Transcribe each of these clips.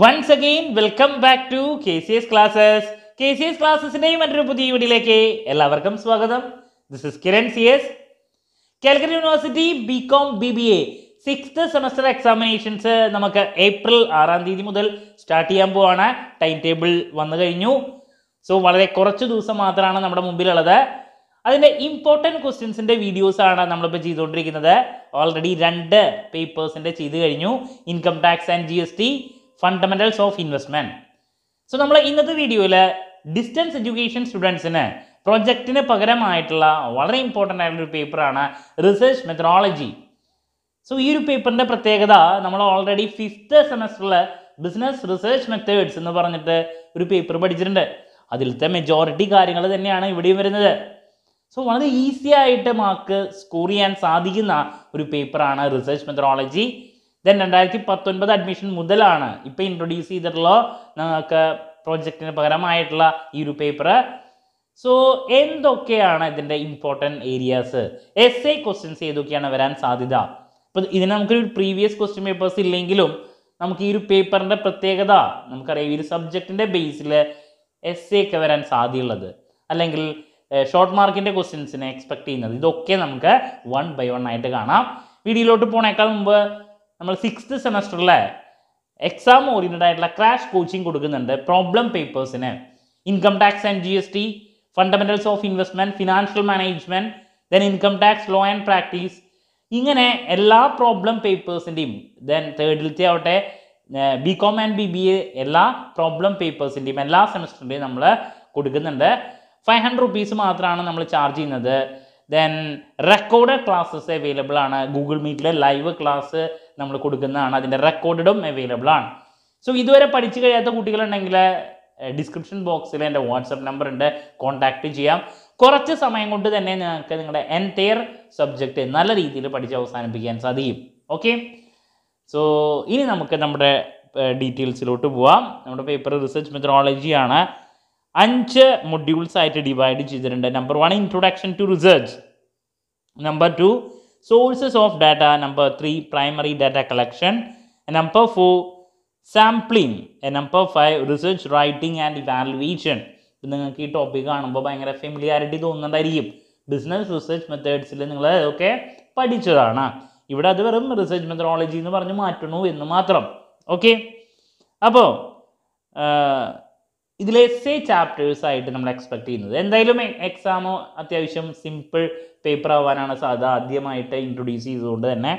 Once again welcome back to K C S classes K C S ക്ലാസ്സസിന്റെയും മറ്റൊരു പുതിയ വീഡിയോയിലേക്ക് എല്ലാവർക്കും സ്വാഗതം. This is Kiran C S Calicut university B Com B B A sixth semester examinations നമുക്ക് April ആറാം തീയതി മുതൽ start ചെയ്യാൻ പോവാണ്. ടൈം ടേബിൾ വന്നു കഴിഞ്ഞു. സോ വളരെ കുറച്ച് ദിവസം മാത്രമാണ് നമ്മുടെ മുമ്പിലുള്ളത്. അതിന്റെ ഇമ്പോർട്ടന്റ് ക്വസ്റ്റ്യൻസിന്റെ വീഡിയോസാണ് നമ്മളിപ്പോൾ ചെയ്തുകൊണ്ടിരിക്കുന്നത്. ഓൾറെഡി രണ്ട് പേപ്പേഴ്സിന്റെ ചെയ്ത് കഴിഞ്ഞു. Income tax and G S T fundamentals of investment so നമ്മൾ ഇന്നത്തെ വീഡിയോയിൽ ഡിസ്റ്റൻസ് എഡ്യൂക്കേഷൻ സ്റ്റുഡൻസിന് പ്രൊജക്റ്റിന് പകരമായിട്ടുള്ള വളരെ ഇമ്പോർട്ടന്റ് ആയിട്ടുള്ള ഒരു പേപ്പറാണ് റിസർച്ച് മെത്തഡോളജി സോ ഈ ഒരു പേപ്പറിന്റെ പ്രത്യേകത നമ്മൾ ഓൾറെഡി ഫിഫ്ത്ത് സെമസ്റ്ററിൽ ബിസിനസ് റിസർച്ച് മെത്തേഡ്സ് എന്ന് പറഞ്ഞിട്ട് ഒരു പേപ്പർ പഠിച്ചിട്ടുണ്ട്. അതിലത്തെ മെജോറിറ്റി കാര്യങ്ങൾ തന്നെയാണ് ഇവിടെയും വരുന്നത്. സോ വളരെ ഈസി ആയിട്ട് മാർക്ക് സ്കോർ ചെയ്യാൻ സാധിക്കുന്ന ഒരു പേപ്പറാണ് റിസർച്ച് മെത്തഡോളജി ദെൻ രണ്ടായിരത്തി പത്തൊൻപത് അഡ്മിഷൻ മുതലാണ് ഇപ്പോൾ ഇൻട്രൊഡ്യൂസ് ചെയ്തിട്ടുള്ള നിങ്ങൾക്ക് പ്രോജക്റ്റിന് പകരമായിട്ടുള്ള ഈ ഒരു പേപ്പർ സോ എന്തൊക്കെയാണ് ഇതിന്റെ important areas S A questions ഏതൊക്കെയാണ് വരാൻ സാധ്യത? അപ്പോൾ ഇതിന് നമുക്കൊരു പ്രീവിയസ് ക്വസ്റ്റ്യൻ പേപ്പേഴ്സ് ഇല്ലെങ്കിലും നമുക്ക് ഈ ഒരു പേപ്പറിന്റെ പ്രത്യേകത നമുക്കറിയാം ഈ ഒരു സബ്ജക്റ്റിന്റെ ബേസിൽ എസ് എ ഒക്കെ വരാൻ സാധ്യതയുള്ളത്. അല്ലെങ്കിൽ ഷോർട്ട് മാർക്കിന്റെ ക്വസ്റ്റ്യൻസിനെ എക്സ്പെക്ട് ചെയ്യുന്നത്. ഇതൊക്കെ നമുക്ക് വൺ ബൈ വൺ ആയിട്ട് കാണാം. വീഡിയോയിലോട്ട് പോണേക്കാൾ മുമ്പ് നമ്മൾ സിക്സ്ത് സെമസ്റ്ററിലെ എക്സാം ഓറിയന്റഡ് ആയിട്ടുള്ള ക്രാഷ് കോച്ചിങ് കൊടുക്കുന്നുണ്ട്. Problem പേപ്പേഴ്സിന് income tax and G S T fundamentals of investment financial management then income tax law and practice ഇങ്ങനെ എല്ലാ പ്രോബ്ലം പേപ്പേഴ്സിന്റെയും ദെൻ തേർഡിലത്തെ ആവട്ടെ B Com and B B A എല്ലാ problem പേപ്പേഴ്സിന്റെയും എല്ലാ സെമസ്റ്ററിന്റെയും നമ്മൾ കൊടുക്കുന്നുണ്ട്. ഫൈവ് ഹൺഡ്രഡ് റുപ്പീസ് മാത്രമാണ് നമ്മൾ ചാർജ് ചെയ്യുന്നത്. ദെൻ റെക്കോർഡ് ക്ലാസ്സസ് അവൈലബിൾ ആണ്. ഗൂഗിൾ മീറ്റിലെ ലൈവ് ക്ലാസ് നമ്മൾ കൊടുക്കുന്നതാണ്. അതിന്റെ റെക്കോർഡും അവൈലബിൾ ആണ്. സോ ഇതുവരെ പഠിച്ചു കഴിയാത്ത കുട്ടികളുണ്ടെങ്കിൽ ഡിസ്ക്രിപ്ഷൻ ബോക്സിൽ എന്റെ വാട്സപ്പ് നമ്പർ ഉണ്ട്. കോൺടാക്റ്റ് ചെയ്യാം. കുറച്ച് സമയം കൊണ്ട് തന്നെ നിങ്ങൾക്ക് നിങ്ങളുടെ എന്റയർ സബ്ജക്റ്റ് നല്ല രീതിയിൽ പഠിച്ച് അവസാനിപ്പിക്കാൻ സാധിക്കും. ഓക്കെ സോ ഇനി നമുക്ക് നമ്മുടെ ഡീറ്റെയിൽസിലോട്ട് പോവാം. നമ്മുടെ പേപ്പർ റിസർച്ച് മെത്തഡോളജിയാണ് അഞ്ച് മൊഡ്യൂൾസ് ആയിട്ട് ഡിവൈഡ് ചെയ്തിട്ടുണ്ട്. Number one introduction to research number two sources of data number three primary data collection number four sampling number five research writing and evaluation നിങ്ങൾക്ക് ഈ ടോപ്പിക് കാണുമ്പോൾ ഭയങ്കര ഫെമിലിയാരിറ്റി തോന്നുന്നതായിരിക്കും. ബിസിനസ് റിസർച്ച് മെത്തേഡ്സിൽ നിങ്ങൾ അതൊക്കെ പഠിച്ചതാണ്. ഇവിടെ അത് വെറും റിസർച്ച് മെത്തഡോളജി എന്ന് പറഞ്ഞ് മാറ്റണു എന്ന് മാത്രം. ഓക്കെ അപ്പോൾ ഇതിൽ എസ് എ ചാപ്റ്റേഴ്സ് ആയിട്ട് നമ്മൾ എക്സ്പെക്ട് ചെയ്യുന്നത്. എന്തായാലും എക്സാമോ അത്യാവശ്യം സിമ്പിൾ പേപ്പർ ആവാനാണ് സാധ്യത ആദ്യമായിട്ട് ഇൻട്രൊഡ്യൂസ് ചെയ്തുകൊണ്ട് തന്നെ.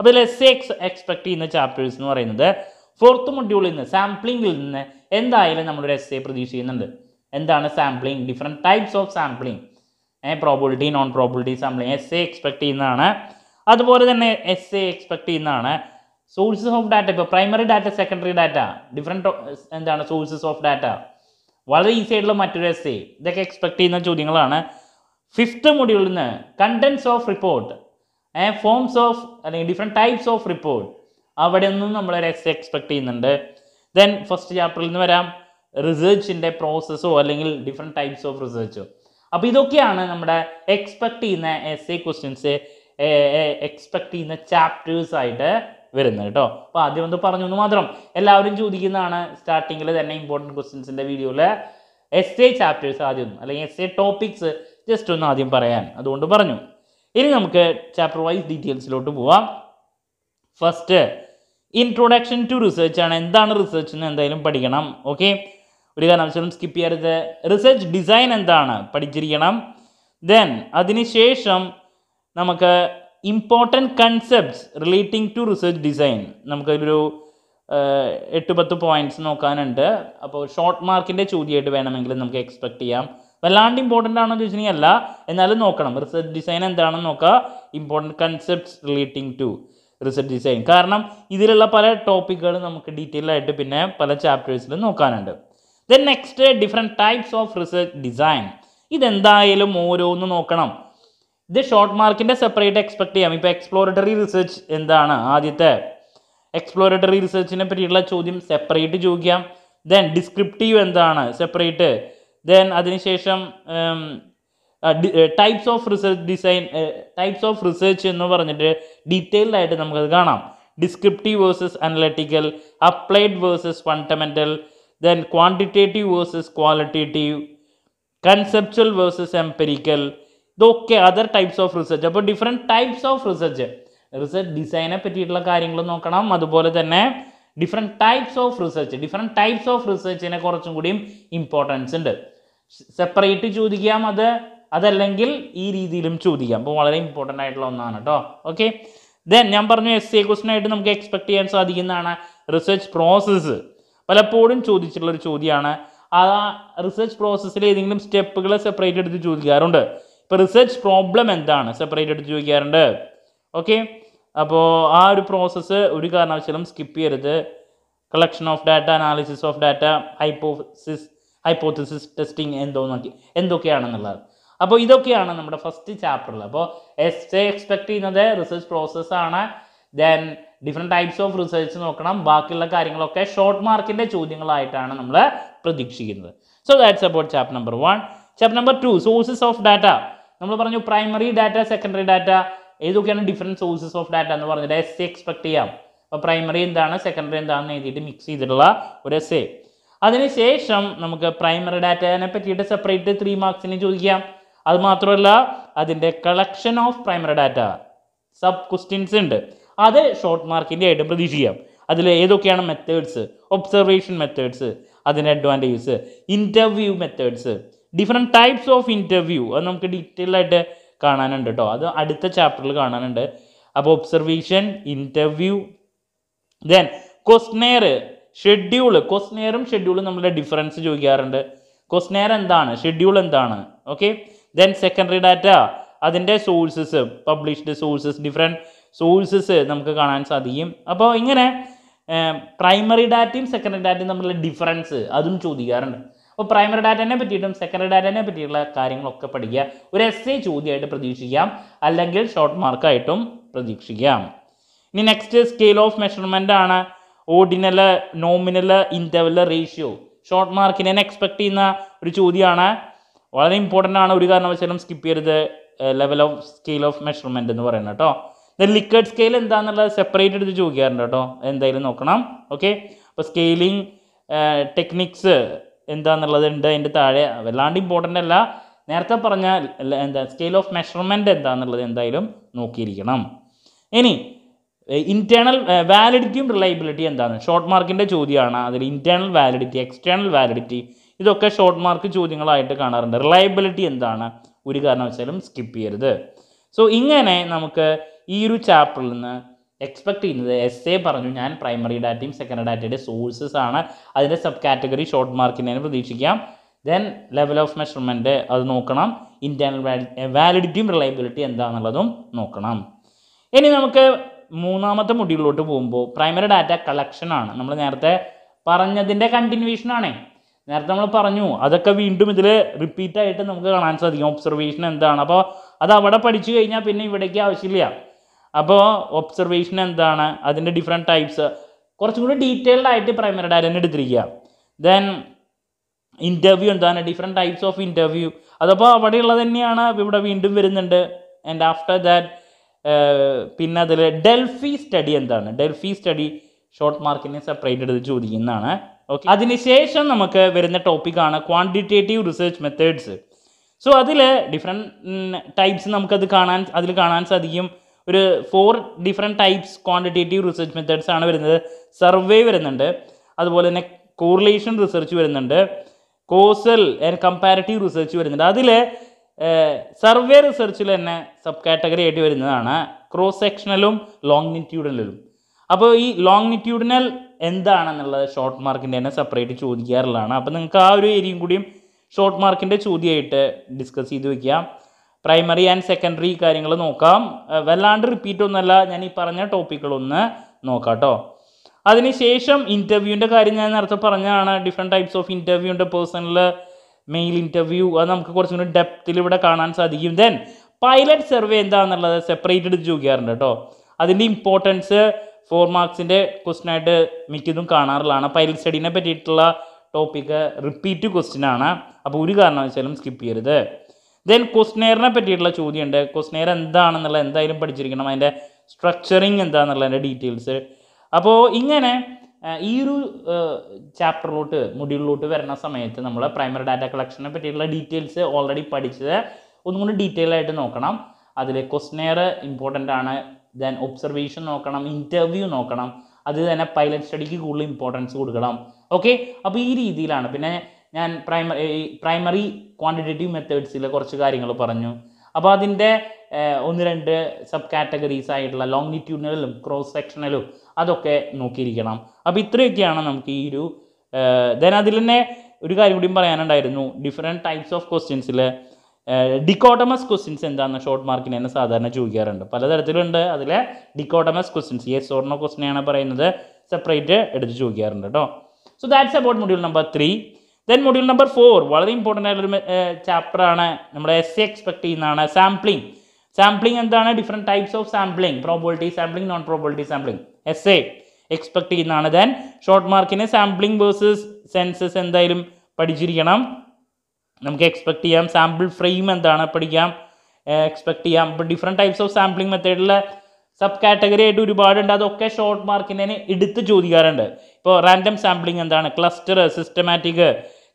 അപ്പോൾ ഇതിൽ എസ് എ എക്സ് എക്സ്പെക്ട് ചെയ്യുന്ന ചാപ്റ്റേഴ്സ് എന്ന് പറയുന്നത് ഫോർത്ത് മൊഡ്യൂളിൽ നിന്ന് സാമ്പിളിംഗിൽ നിന്ന് എന്തായാലും നമ്മളൊരു എസ് എ പ്രതീക്ഷ ചെയ്യുന്നുണ്ട് എന്താണ് sampling different types of sampling probability non probability sampling S A expect ചെയ്യുന്നതാണ്. അതുപോലെ തന്നെ എസ് എ എക്സ്പെക്ട് ചെയ്യുന്നതാണ്. സോഴ്സസ് ഓഫ് ഡാറ്റ ഇപ്പോൾ primary data secondary data different എന്താണ് സോഴ്സസ് ഓഫ് ഡാറ്റ വളരെ ഈസി ആയിട്ടുള്ള മറ്റൊരു എസ് ഇതൊക്കെ എക്സ്പെക്ട് ചെയ്യുന്ന ചോദ്യങ്ങളാണ്. ഫിഫ്ത്ത് മൊഡ്യൂളിൽ നിന്ന് contents of report forms of അല്ലെങ്കിൽ ഡിഫറെന്റ് ടൈപ്സ് ഓഫ് റിപ്പോർട്ട് അവിടെ നിന്നും നമ്മൾ ഒരു എസ് എക്സ്പെക്ട് ചെയ്യുന്നുണ്ട്. ദെൻ ഫസ്റ്റ് ചാപ്റ്ററിൽ നിന്ന് വരാം. റിസർച്ചിന്റെ പ്രോസസ്സോ അല്ലെങ്കിൽ ഡിഫറെന്റ് ടൈപ്സ് ഓഫ് റിസർച്ചോ അപ്പോൾ ഇതൊക്കെയാണ് നമ്മുടെ എക്സ്പെക്ട് ചെയ്യുന്ന എസ് എ ക്വസ്റ്റ്യൻസ് എക്സ്പെക്ട് ചെയ്യുന്ന ചാപ്റ്റേഴ്സ് ആയിട്ട് വരുന്നത് കേട്ടോ. അപ്പോൾ ആദ്യം ഒന്ന് പറഞ്ഞു എന്ന് മാത്രം. എല്ലാവരും ചോദിക്കുന്നതാണ് സ്റ്റാർട്ടിങ്ങിൽ തന്നെ ഇമ്പോർട്ടന്റ് ക്വസ്റ്റ്യൻസിന്റെ വീഡിയോയിൽ എസ് എ ചാപ്റ്റേഴ്സ് ആദ്യം ഒന്ന് അല്ലെങ്കിൽ എസ് എ ടോപ്പിക്സ് ജസ്റ്റ് ഒന്ന് ആദ്യം പറയാൻ. അതുകൊണ്ട് പറഞ്ഞു. ഇനി നമുക്ക് ചാപ്റ്റർ വൈസ് ഡീറ്റെയിൽസിലോട്ട് പോവാം. ഫസ്റ്റ് ഇൻട്രൊഡക്ഷൻ ടു റിസർച്ച് ആണ്. എന്താണ് റിസർച്ച് എന്ന് എന്തായാലും പഠിക്കണം. ഓക്കെ ഒരു കാരണവശാലും സ്കിപ്പ് ചെയ്യരുത് റിസർച്ച് ഡിസൈൻ എന്താണ്? പഠിച്ചിരിക്കണം. ദെൻ അതിനുശേഷം നമുക്ക് important concepts relating to research design നമുക്കൊരു എട്ട് പത്ത് പോയിന്റ്സ് നോക്കാനുണ്ട്. അപ്പോൾ ഷോർട്ട് മാർക്കിന്റെ ചോദ്യമായിട്ട് വേണമെങ്കിൽ നമുക്ക് എക്സ്പെക്ട് ചെയ്യാം. വല്ലാണ്ട് ഇമ്പോർട്ടന്റ് ആണോ എന്ന് ചോദിച്ചിട്ടുണ്ടെങ്കിൽ അല്ല. എന്നാലും നോക്കണം. റിസർച്ച് ഡിസൈൻ എന്താണെന്ന് നോക്കുക important concepts relating to research design കാരണം ഇതിലുള്ള പല ടോപ്പിക്കുകൾ നമുക്ക് ഡീറ്റെയിൽ ആയിട്ട് പിന്നെ പല ചാപ്റ്റേഴ്സിൽ നോക്കാനുണ്ട്. Then next different types of research design ഇതെന്തായാലും ഓരോന്ന് നോക്കണം. ഇത് ഷോർട്ട് മാർക്കിന്റെ സെപ്പറേറ്റ് എക്സ്പെക്ട് ചെയ്യാം. ഇപ്പോൾ എക്സ്പ്ലോറേറ്ററി റിസർച്ച് എന്താണ് ആദ്യത്തെ? എക്സ്പ്ലോറേറ്ററി റിസർച്ചിനെ പറ്റിയുള്ള ചോദ്യം സെപ്പറേറ്റ് ചോദിക്കാം. ദെൻ ഡിസ്ക്രിപ്റ്റീവ് എന്താണ് സെപ്പറേറ്റ് ദെൻ അതിനുശേഷം types of research design types of research എന്ന് പറഞ്ഞിട്ട് ഡീറ്റെയിൽഡ് ആയിട്ട് നമുക്കത് കാണാം. Descriptive versus analytical applied versus fundamental then quantitative versus qualitative conceptual versus empirical ഇതൊക്കെ അതർ ടൈപ്സ് ഓഫ് റിസർച്ച് അപ്പോൾ different types of research research ഡിസൈനെ പറ്റിയിട്ടുള്ള കാര്യങ്ങൾ നോക്കണം. അതുപോലെ തന്നെ different types of research different types of റിസർച്ചിനെ കുറച്ചും കൂടിയും ഇമ്പോർട്ടൻസ് ഉണ്ട്. സെപ്പറേറ്റ് ചോദിക്കാം അത്. അതല്ലെങ്കിൽ ഈ രീതിയിലും ചോദിക്കാം. അപ്പോൾ വളരെ ഇമ്പോർട്ടന്റ് ആയിട്ടുള്ള ഒന്നാണ് കേട്ടോ ഓക്കെ ദെൻ ഞാൻ പറഞ്ഞു എസ് എ ക്വസ്റ്റൻ ആയിട്ട് നമുക്ക് എക്സ്പെക്ട് ചെയ്യാൻ സാധിക്കുന്നതാണ് റിസർച്ച് പ്രോസസ്സ് പലപ്പോഴും ചോദിച്ചിട്ടുള്ള ഒരു ചോദ്യമാണ്. ആ റിസർച്ച് പ്രോസസ്സിൽ ഏതെങ്കിലും സ്റ്റെപ്പുകൾ സെപ്പറേറ്റ് എടുത്ത് ചോദിക്കാറുണ്ട്. ഇപ്പോൾ റിസർച്ച് പ്രോബ്ലം എന്താണ്? സെപ്പറേറ്റ് എടുത്ത് ചോദിക്കാറുണ്ട്. ഓക്കെ അപ്പോൾ ആ ഒരു പ്രോസസ്സ് ഒരു കാരണവശാലും സ്കിപ്പ് ചെയ്യരുത്. Collection of data analysis of data hypothesis hypothesis testing എന്തോ നോക്കി എന്തൊക്കെയാണെന്നുള്ളത്. അപ്പോൾ ഇതൊക്കെയാണ് നമ്മുടെ ഫസ്റ്റ് ചാപ്റ്ററിൽ അപ്പോൾ എസ് എ എക്സ്പെക്ട് ചെയ്യുന്നത് റിസർച്ച് പ്രോസസ്സാണ് then different types of research നോക്കണം. ബാക്കിയുള്ള കാര്യങ്ങളൊക്കെ ഷോർട്ട് മാർക്കിന്റെ ചോദ്യങ്ങളായിട്ടാണ് നമ്മൾ പ്രതീക്ഷിക്കുന്നത്. So that's about chapter number one chapter number two sources of data നമ്മൾ പറഞ്ഞു പ്രൈമറി ഡാറ്റ സെക്കൻഡറി ഡാറ്റ ഏതൊക്കെയാണ് ഡിഫറെന്റ് സോഴ്സസ് ഓഫ് ഡാറ്റ എന്ന് പറഞ്ഞിട്ട് എസ് എക്സ്പെക്ട് ചെയ്യാം. അപ്പോൾ പ്രൈമറി എന്താണ് സെക്കൻഡറി എന്താണെന്ന് എഴുതിയിട്ട് മിക്സ് ചെയ്തിട്ടുള്ള ഒരു എസ് അതിനുശേഷം നമുക്ക് പ്രൈമറി ഡാറ്റനെ പറ്റിയിട്ട് സെപ്പറേറ്റ് ത്രീ മാർക്സിന് ചോദിക്കാം. അത് മാത്രമല്ല അതിന്റെ collection of primary data sub questions ഉണ്ട്. അത് ഷോർട്ട് മാർക്കിന്റെ ആയിട്ട് പ്രതീക്ഷിക്കാം. അതിൽ ഏതൊക്കെയാണ് മെത്തേഡ്സ് ഒബ്സർവേഷൻ മെത്തേഡ്സ് അതിന്റെ advantages interview methods different types of interview അത് നമുക്ക് ഡീറ്റെയിൽ ആയിട്ട് കാണാനുണ്ട് കേട്ടോ അത് അടുത്ത ചാപ്റ്ററിൽ കാണാനുണ്ട്. അപ്പോൾ observation interview then questionnaire schedule ക്വസ്റ്റ്നെയറും ഷെഡ്യൂളും നമ്മളുടെ ഡിഫറൻസ് ചോദിക്കാറുണ്ട്. ക്വസ്റ്റ്നെയർ എന്താണ്? ഷെഡ്യൂൾ എന്താണ്? ഓക്കെ ദെൻ സെക്കൻഡറി ഡാറ്റ അതിന്റെ sources published sources different sources നമുക്ക് കാണാൻ സാധിക്കും. അപ്പോൾ ഇങ്ങനെ പ്രൈമറി ഡാറ്റയും സെക്കൻഡറി ഡാറ്റയും തമ്മിലുള്ള ഡിഫറൻസ് അതും ചോദിക്കാറുണ്ട്. അപ്പോൾ പ്രൈമറി ഡാറ്റനെ പറ്റിയിട്ടും സെക്കൻഡറി ഡാറ്റനെ പറ്റിയുള്ള കാര്യങ്ങളൊക്കെ പഠിക്കുക. ഒരു എസ് എ ചോദ്യമായിട്ട് പ്രതീക്ഷിക്കാം. അല്ലെങ്കിൽ ഷോർട്ട് മാർക്കായിട്ടും പ്രതീക്ഷിക്കാം. ഇനി നെക്സ്റ്റ് സ്കെയിൽ ഓഫ് മെഷർമെന്റ് ആണ്. Ordinal nominal interval ratio short മാർക്കിനെ expect ചെയ്യുന്ന ഒരു ചോദ്യമാണ്. വളരെ ഇമ്പോർട്ടന്റ് ആണ്. ഒരു കാരണവശാലും സ്കിപ്പ് ചെയ്യരുത്. Level of scale of measurement എന്ന് പറയുന്നത് കേട്ടോ. ലിക്വിഡ് സ്കെയിൽ എന്താണെന്നുള്ളത് സെപ്പറേറ്റ് എടുത്ത് ചോദിക്കാറുണ്ട് കേട്ടോ. എന്തായാലും നോക്കണം. ഓക്കെ അപ്പോൾ സ്കെയിലിംഗ് ടെക്നിക്സ് എന്താണെന്നുള്ളത് ഉണ്ട് അതിന്റെ താഴെ. വല്ലാണ്ട് ഇമ്പോർട്ടന്റ് അല്ല. നേരത്തെ പറഞ്ഞ എന്താ സ്കെയിൽ ഓഫ് മെഷർമെന്റ് എന്താണെന്നുള്ളത് എന്തായാലും നോക്കിയിരിക്കണം. ഇനി ഇന്റേർണൽ വാലിഡിറ്റിയും റിലയബിലിറ്റി എന്താണ്? ഷോർട്ട് മാർക്കിന്റെ ചോദ്യമാണ്. അതിൽ ഇന്റേർണൽ വാലിഡിറ്റി എക്സ്റ്റേണൽ വാലിഡിറ്റി ഇതൊക്കെ ഷോർട്ട് മാർക്ക് ചോദ്യങ്ങളായിട്ട് കാണാറുണ്ട്. റിലയബിലിറ്റി എന്താണ്? ഒരു കാരണവശാലും സ്കിപ്പ് ചെയ്യരുത്. സോ ഇങ്ങനെ നമുക്ക് ഈ ഒരു ചാപ്റ്ററിൽ നിന്ന് എക്സ്പെക്ട് ചെയ്യുന്നത്. എസ് എ പറഞ്ഞു ഞാൻ പ്രൈമറി ഡാറ്റയും സെക്കൻഡറി ഡാറ്റയുടെ സോഴ്സസ് ആണ്. അതിന്റെ സബ് കാറ്റഗറി ഷോർട്ട് മാർക്കിനെ പ്രതീക്ഷിക്കാം. ദെൻ ലെവൽ ഓഫ് മെഷർമെന്റ് അത് നോക്കണം. ഇന്റേർണൽ വാലിഡിറ്റിയും റിലയബിലിറ്റി എന്താണെന്നുള്ളതും നോക്കണം. ഇനി നമുക്ക് മൂന്നാമത്തെ മുടികളിലോട്ട് പോകുമ്പോൾ പ്രൈമറി ഡാറ്റ കളക്ഷൻ ആണ്. നമ്മൾ നേരത്തെ പറഞ്ഞതിന്റെ കണ്ടിന്യൂവേഷൻ ആണേ. നേരത്തെ നമ്മൾ പറഞ്ഞു അതൊക്കെ വീണ്ടും ഇതിൽ റിപ്പീറ്റായിട്ട് നമുക്ക് കാണാൻ സാധിക്കും. ഒബ്സർവേഷൻ എന്താണ്? അപ്പോൾ അത് അവിടെ പഠിച്ചു കഴിഞ്ഞാൽ പിന്നെ ഇവിടേക്ക് ആവശ്യമില്ല. അപ്പോൾ ഒബ്സർവേഷൻ എന്താണ്? അതിന്റെ ഡിഫറെന്റ് ടൈപ്സ് കുറച്ചും കൂടി ഡീറ്റെയിൽഡ് ആയിട്ട് പ്രൈമറി ഡാറ്റനെ എടുത്തിരിക്കുക. ദെൻ ഇന്റർവ്യൂ എന്താണ്? ഡിഫറെന്റ് ടൈപ്സ് ഓഫ് ഇന്റർവ്യൂ അതപ്പോൾ അവിടെയുള്ളത് തന്നെയാണ്. ഇവിടെ വീണ്ടും വരുന്നുണ്ട്. ആൻഡ് ആഫ്റ്റർ ദാറ്റ് പിന്നെ അതിൽ ഡെൽഫി സ്റ്റഡി എന്താണ്? ഡെൽഫി സ്റ്റഡി ഷോർട്ട് മാർക്കിനെ സെപ്പറേറ്റ് എടുത്ത് ചോദിക്കുന്നതാണ്. ഓക്കെ അതിനുശേഷം നമുക്ക് വരുന്ന ടോപ്പിക്കാണ് ക്വാണ്ടിറ്റേറ്റീവ് റിസർച്ച് മെത്തേഡ്സ് സോ അതിൽ ഡിഫറെന്റ് ടൈപ്സ് നമുക്കത് കാണാൻ അതിൽ കാണാൻ സാധിക്കും. ഒരു four different types quantitative research methods ആണ് വരുന്നത്. സർവേ വരുന്നുണ്ട്. അതുപോലെ തന്നെ കോറിലേഷൻ റിസർച്ച് വരുന്നുണ്ട്. കോസൽ ആൻഡ് കമ്പാരിറ്റീവ് റിസർച്ച് വരുന്നുണ്ട്. അതിൽ സർവേ റിസർച്ചിൽ തന്നെ സബ് കാറ്റഗറി ആയിട്ട് വരുന്നതാണ്. ക്രോസ് സെക്ഷണലും ലോങ്നിറ്റ്യൂഡനലും അപ്പോൾ ഈ ലോങ്നിറ്റ്യൂഡിനൽ എന്താണെന്നുള്ളത് ഷോർട്ട് മാർക്കിന്റെ തന്നെ സെപ്പറേറ്റ് ചോദിക്കാറുള്ളതാണ്. അപ്പോൾ നിങ്ങൾക്ക് ആ ഒരു ഏരിയയും കൂടിയും ഷോർട്ട് മാർക്കിന്റെ ചോദ്യമായിട്ട് ഡിസ്കസ് ചെയ്ത് വെക്കാം. പ്രൈമറി ആൻഡ് സെക്കൻഡറി കാര്യങ്ങൾ നോക്കാം. വല്ലാണ്ട് റിപ്പീറ്റ് ഒന്നുമല്ല. ഞാൻ ഈ പറഞ്ഞ ടോപ്പിക്കുകളൊന്ന് നോക്കാം കേട്ടോ അതിനുശേഷം ഇന്റർവ്യൂവിന്റെ കാര്യം ഞാൻ നേരത്തെ പറഞ്ഞതാണ്. ഡിഫറെന്റ് ടൈപ്സ് ഓഫ് ഇന്റർവ്യൂ ഉണ്ട്. പേഴ്സണൽ മെയിൽ ഇന്റർവ്യൂ അത് നമുക്ക് കുറച്ചും കൂടി ഡെപ്തിൽ ഇവിടെ കാണാൻ സാധിക്കും. ദെൻ പൈലറ്റ് സർവേ എന്താണെന്നുള്ളത് സെപ്പറേറ്റഡ് ചോദിക്കാറുണ്ട് കേട്ടോ. അതിന്റെ ഇമ്പോർട്ടൻസ് ഫോർ മാർക്സിന്റെ ക്വസ്റ്റിനായിട്ട് മിക്കതും കാണാറുള്ളതാണ്. പൈലറ്റ് സ്റ്റഡീനെ പറ്റിയിട്ടുള്ള ടോപ്പിക്ക് റിപ്പീറ്റ് ക്വസ്റ്റ്യൻ ആണ്. അപ്പോൾ ഒരു കാരണവശാലും സ്കിപ്പ് ചെയ്യരുത്. ദെൻ ക്വസ്റ്റ്നെയറിനെ പറ്റിയിട്ടുള്ള ചോദ്യമുണ്ട്. ക്വസ്റ്റ്നെയർ എന്താണെന്നുള്ള എന്തായാലും പഠിച്ചിരിക്കണം. അതിന്റെ സ്ട്രക്ചറിങ് എന്താണെന്നുള്ള എന്താണെന്നുള്ളതിന്റെ ഡീറ്റെയിൽസ് അപ്പോൾ ഇങ്ങനെ ഈ ഒരു ചാപ്റ്ററിലോട്ട് മൊഡ്യൂളിലോട്ട് വരുന്ന സമയത്ത് നമ്മൾ പ്രൈമറി ഡാറ്റ കളക്ഷനെ പറ്റിയിട്ടുള്ള ഡീറ്റെയിൽസ് ഓൾറെഡി പഠിച്ചത് ഒന്നും കൂടി ഡീറ്റെയിൽ ആയിട്ട് നോക്കണം. അതിൽ ക്വസ്റ്റ്നെയർ ഇമ്പോർട്ടന്റ് ആണ്. ദെൻ ഒബ്സർവേഷൻ നോക്കണം. ഇന്റർവ്യൂ നോക്കണം. അത് തന്നെ പൈലറ്റ് സ്റ്റഡിക്ക് കൂടുതൽ ഇമ്പോർട്ടൻസ് കൊടുക്കണം. ഓക്കെ അപ്പോൾ ഈ രീതിയിലാണ്. പിന്നെ ഞാൻ പ്രൈമറി പ്രൈമറി ക്വാണ്ടിറ്റേറ്റീവ് മെത്തേഡ്സിലെ കുറച്ച് കാര്യങ്ങൾ പറഞ്ഞു. അപ്പോൾ അതിന്റെ ഒന്ന് രണ്ട് സബ് കാറ്റഗറീസ് ആയിട്ടുള്ള ലോങ്ങിറ്റ്യൂഡിനലും ക്രോസ് സെക്ഷനലും അതൊക്കെ നോക്കിയിരിക്കണം. അപ്പോൾ ഇത്രയൊക്കെയാണ് നമുക്ക് ഈ ഒരു ദെൻ അതിൽ തന്നെ ഒരു കാര്യം കൂടിയും പറയാനുണ്ടായിരുന്നു. ഡിഫറെന്റ് ടൈപ്സ് ഓഫ് ക്വസ്റ്റ്യൻസിൽ ഡിക്കോട്ടമസ് ക്വസ്റ്റ്യൻസ് എന്താണെന്ന് ഷോർട്ട് മാർക്കിന് തന്നെ സാധാരണ ചോദിക്കാറുണ്ട്. പലതരത്തിലുണ്ട്. അതിലെ ഡിക്കോട്ടമസ് ക്വസ്റ്റ്യൻസ് യെസ് ഓർണോ ക്വസ്റ്റ്യനാണ് പറയുന്നത്. സെപ്പറേറ്റ് എടുത്ത് ചോദിക്കാറുണ്ട് കേട്ടോ so that's about module number three then module number four വളരെ ഇമ്പോർട്ടന്റ് ആയിട്ടുള്ളൊരു ചാപ്റ്റർ ആണ് നമ്മുടെ എസ് സി എക്സ്പെക്ട് ചെയ്യുന്നതാണ് സാമ്പിളിംഗ് സാമ്പിളിംഗ് എന്താണ്? Different types of sampling probability sampling non probability sampling S A expect ചെയ്യുന്നതാണ് ദെൻ ഷോർട്ട് മാർക്കിന് sampling versus census എന്തായാലും പഠിച്ചിരിക്കണം. നമുക്ക് എക്സ്പെക്ട് ചെയ്യാം. സാമ്പിൾ ഫ്രെയിം എന്താണ്? പഠിക്കാം. എക്സ്പെക്ട് ചെയ്യാം. ഇപ്പോൾ ഡിഫറെന്റ് ടൈപ്സ് ഓഫ് സാമ്പിളിംഗ് മെത്തേഡിൽ സബ് കാറ്റഗറി ആയിട്ട് ഒരുപാടുണ്ട്. അതൊക്കെ ഷോർട്ട് മാർക്കിനെ എടുത്ത് ചോദിക്കാറുണ്ട്. ഇപ്പോൾ റാൻഡം സാമ്പിളിംഗ് എന്താണ്? Cluster systematic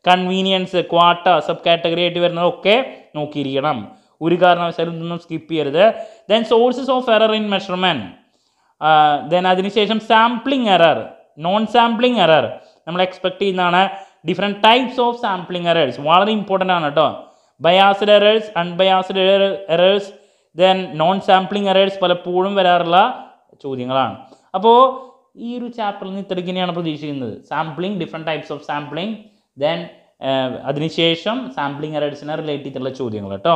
convenience quota sub category ആയിട്ട് വരുന്നതൊക്കെ നോക്കിയിരിക്കണം. ഒരു കാരണവശാലും ഇതൊന്നും സ്കിപ്പ് ചെയ്യരുത്. Then sources of error in measurement then അതിനുശേഷം sampling error non sampling error നമ്മൾ എക്സ്പെക്ട് ചെയ്യുന്നതാണ് different types of sampling errors വളരെ ഇമ്പോർട്ടന്റ് ആണ് കേട്ടോ. Biased errors unbiased errors then non sampling errors പലപ്പോഴും വരാറുള്ള ചോദ്യങ്ങളാണ്. അപ്പോൾ ഈ ഒരു ചാപ്റ്ററിൽ നിന്ന് ഇത്രയ്ക്കിനെയാണ് പ്രതീക്ഷിക്കുന്നത്. Sampling different types of sampling then അതിനുശേഷം സാമ്പിളിംഗ് എറേഴ്സിനെ റിലേറ്റ് ചെയ്തിട്ടുള്ള ചോദ്യങ്ങൾ കേട്ടോ.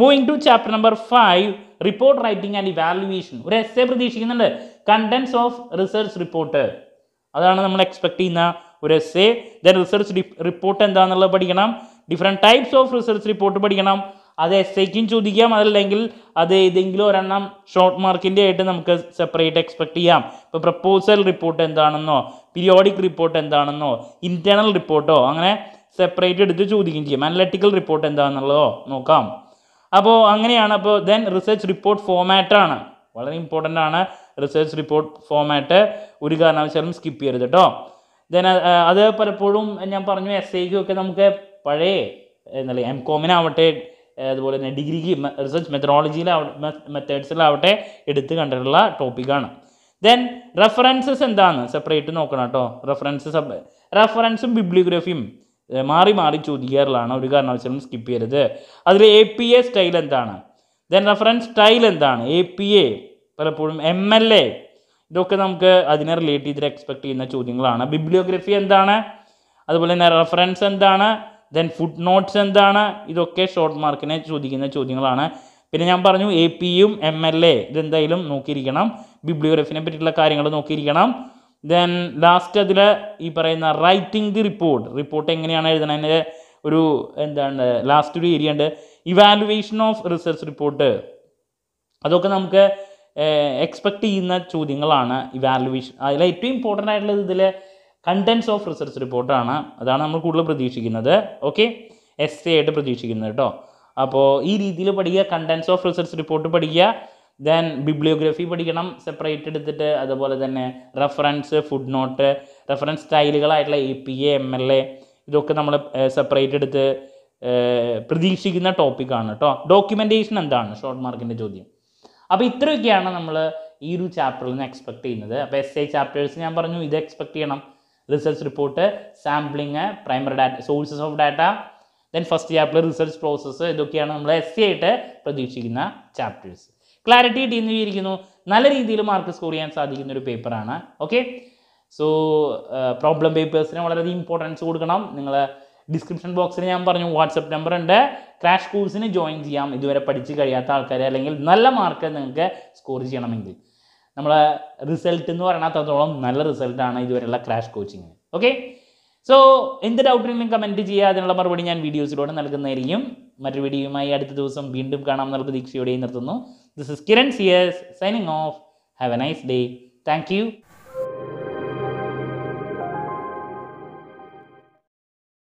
Moving to chapter number five report writing and evaluation ഒരു എസ് എ പ്രതീക്ഷിക്കുന്നുണ്ട്. കണ്ടൻസ് ഓഫ് റിസർച്ച് റിപ്പോർട്ട് അതാണ് നമ്മൾ എക്സ്പെക്ട് ചെയ്യുന്ന ഒരു S A then research report എന്താണെന്നുള്ളത് പഠിക്കണം. Different types of research report പഠിക്കണം. അത് എസ് ഐക്കും ചോദിക്കാം. അതല്ലെങ്കിൽ അത് ഏതെങ്കിലും ഒരെണ്ണം ഷോർട്ട് മാർക്കിന്റെ ആയിട്ട് നമുക്ക് സെപ്പറേറ്റ് എക്സ്പെക്ട് ചെയ്യാം. ഇപ്പോൾ പ്രപ്പോസൽ റിപ്പോർട്ട് എന്താണെന്നോ പീരിയോഡിക് റിപ്പോർട്ട് എന്താണെന്നോ ഇന്റേർണൽ റിപ്പോർട്ടോ അങ്ങനെ സെപ്പറേറ്റ് എടുത്ത് ചോദിക്കുകയും ചെയ്യാം. അനലറ്റിക്കൽ റിപ്പോർട്ട് എന്താണെന്നുള്ളതോ നോക്കാം. അപ്പോൾ അങ്ങനെയാണ്. അപ്പോൾ ദെൻ റിസർച്ച് റിപ്പോർട്ട് ഫോമാറ്റാണ് വളരെ ഇമ്പോർട്ടന്റ് ആണ് റിസർച്ച് റിപ്പോർട്ട് ഫോമാറ്റ് ഒരു കാരണവശാലും സ്കിപ്പ് ചെയ്യരുത് കേട്ടോ ദെൻ അത് പലപ്പോഴും ഞാൻ പറഞ്ഞു എസ് ഐക്കും ഒക്കെ നമുക്ക് പഴയ എന്നല്ലേ എം കോമിനാവട്ടെ അതുപോലെ തന്നെ ഡിഗ്രിക്ക് റിസർച്ച് മെത്തഡോളജിയിലാവട്ടെ മെത്തേഡ്സിലാവട്ടെ എടുത്ത് കണ്ടിട്ടുള്ള ടോപ്പിക്കാണ് ദെൻ റെഫറൻസസ് എന്താണ്? സെപ്പറേറ്റ് നോക്കണം കേട്ടോ. റെഫറൻസസ് റെഫറൻസും ബിബ്ലിയോഗ്രഫിയും മാറി മാറി ചോദിക്കാറുള്ളതാണ്. ഒരു കാരണവശാലും സ്കിപ്പ് ചെയ്യരുത്. അതിൽ എ പി എ സ്റ്റൈൽ എന്താണ്? ദെൻ റെഫറൻസ് സ്റ്റൈൽ എന്താണ്? എ പി എ പലപ്പോഴും എം എൽ എ ഇതൊക്കെ നമുക്ക് അതിനെ റിലേറ്റ് ചെയ്തിട്ട് എക്സ്പെക്ട് ചെയ്യുന്ന ചോദ്യങ്ങളാണ്. ബിബ്ലിയോഗ്രഫി എന്താണ്? അതുപോലെ തന്നെ റെഫറൻസ് എന്താണ്? ദെൻ ഫുഡ് നോട്ട്സ് എന്താണ്? ഇതൊക്കെ ഷോർട്ട് മാർക്കിനെ ചോദിക്കുന്ന ചോദ്യങ്ങളാണ്. പിന്നെ ഞാൻ പറഞ്ഞു എ പിയും എം എൽ എ ഇതെന്തായാലും നോക്കിയിരിക്കണം. ബിബ്ലിയോഗ്രഫിനെ പറ്റിയിട്ടുള്ള കാര്യങ്ങൾ നോക്കിയിരിക്കണം. ദെൻ ലാസ്റ്റ് അതിൽ ഈ പറയുന്ന റൈറ്റിംഗ് ദി റിപ്പോർട്ട് റിപ്പോർട്ട് എങ്ങനെയാണ് എഴുതണതിന്റെ ഒരു എന്താണ് ലാസ്റ്റ് ഒരു ഏരിയ ഉണ്ട്. ഇവാലുവേഷൻ ഓഫ് റിസർച്ച് റിപ്പോർട്ട് അതൊക്കെ നമുക്ക് എക്സ്പെക്ട് ചെയ്യുന്ന ചോദ്യങ്ങളാണ് ഇവാലുവേഷൻ അതിൽ ഏറ്റവും ഇമ്പോർട്ടന്റ് ആയിട്ടുള്ളത് ഇതിൽ കണ്ടൻസ് ഓഫ് റിസർച്ച് റിപ്പോർട്ടാണ് അതാണ് നമ്മൾ കൂടുതൽ പ്രതീക്ഷിക്കുന്നത്. ഓക്കെ എസ് എ ആയിട്ട് പ്രതീക്ഷിക്കുന്നത് കേട്ടോ. അപ്പോൾ ഈ രീതിയിൽ പഠിക്കുക കണ്ടൻസ് ഓഫ് റിസർച്ച് റിപ്പോർട്ട് പഠിക്കുക ദെൻ ബിബ്ലിയോഗ്രഫി പഠിക്കണം സെപ്പറേറ്റ് എടുത്തിട്ട് അതുപോലെ തന്നെ reference food not reference സ്റ്റൈലുകളായിട്ടുള്ള A P A M L A ഇതൊക്കെ നമ്മൾ സെപ്പറേറ്റ് എടുത്ത് പ്രതീക്ഷിക്കുന്ന ടോപ്പിക്കാണ് കേട്ടോ. ഡോക്യുമെന്റേഷൻ എന്താണ്? ഷോർട്ട് മാർക്കിന്റെ ചോദ്യം. അപ്പോൾ ഇത്രയൊക്കെയാണ് നമ്മൾ ഈ ഒരു ചാപ്റ്ററിൽ നിന്ന് എക്സ്പെക്ട് ചെയ്യുന്നത്. അപ്പോൾ എസ് ഐ ചാപ്റ്റേഴ്സ് ഞാൻ പറഞ്ഞു ഇത് എക്സ്പെക്ട് ചെയ്യണം. Research report sampling primary data sources of data then first chapter research process ഇതൊക്കെയാണ് നമ്മൾ എസ് സി ആയിട്ട് പ്രതീക്ഷിക്കുന്ന ചാപ്റ്റേഴ്സ് ക്ലാരിറ്റി കിട്ടിയെന്ന് വിചാരിക്കുന്നു നല്ല രീതിയിൽ മാർക്ക് സ്കോർ ചെയ്യാൻ സാധിക്കുന്ന ഒരു പേപ്പറാണ് ഓക്കെ സോ പ്രോബ്ലം പേപ്പേഴ്സിന് വളരെയധികം ഇമ്പോർട്ടൻസ് കൊടുക്കണം. നിങ്ങൾ ഡിസ്ക്രിപ്ഷൻ ബോക്സിൽ ഞാൻ പറഞ്ഞു വാട്സപ്പ് നമ്പർ ഉണ്ട്. ക്രാഷ് കോഴ്സിന് ജോയിൻ ചെയ്യാം. ഇതുവരെ പഠിച്ച് കഴിയാത്ത ആൾക്കാരെ അല്ലെങ്കിൽ നല്ല മാർക്ക് നിങ്ങൾക്ക് സ്കോർ ചെയ്യണമെങ്കിൽ. നമ്മളെ റിസൾട്ട് എന്ന് പറയണത്തോളം നല്ല റിസൾട്ടാണ് ഇതുവരെയുള്ള ക്രാഷ് കോച്ചിങ് ഓക്കെ സോ എന്ത് ഡൗട്ടിനും കമന്റ് ചെയ്യുക. അതിനുള്ള മറുപടി ഞാൻ വീഡിയോസിലൂടെ നൽകുന്നതായിരിക്കും. മറ്റൊരു വീഡിയോയുമായി അടുത്ത ദിവസം വീണ്ടും കാണാം എന്നുള്ള പ്രതീക്ഷയോടെ നിർത്തുന്നു. This is Kiran സിയേഴ്സ് signing off have a nice day thank